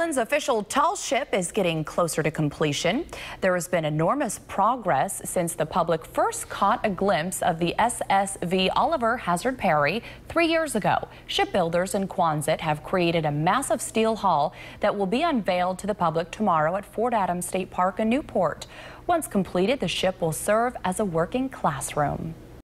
Island's official tall ship is getting closer to completion. There has been enormous progress since the public first caught a glimpse of the SSV Oliver Hazard Perry three years ago. Shipbuilders in Quonset have created a massive steel hull that will be unveiled to the public tomorrow at Fort Adams State Park in Newport. Once completed, the ship will serve as a working classroom.